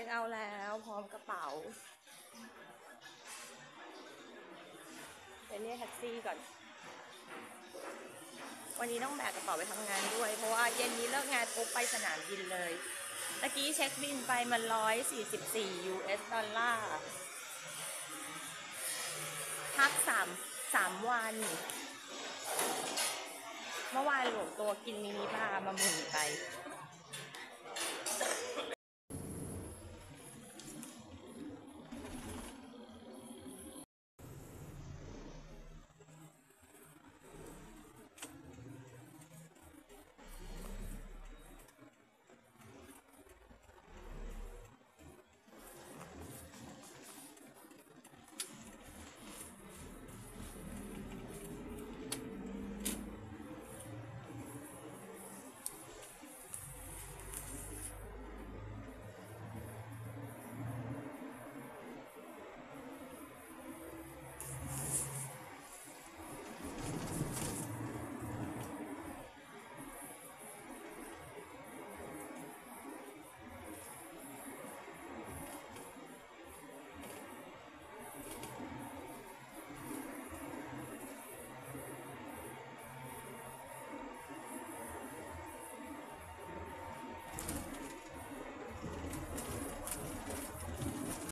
ช็คเอาท์แล้วพร้อมกระเป๋าเดี๋ยวเรียกแท็กซี่ก่อน วันนี้ต้องแบกกระเป๋าไปทำงานด้วย เพราะว่าเย็นนี้เลิกงานปุ๊บไปสนามบินเลยตะกี้เช็คบินไปมันร้อยสี่สิบสี่ US ดอลลาร์พักสามสามวัน เมื่อวานหลวงตัวกินมินิบาร์มาหมุนไป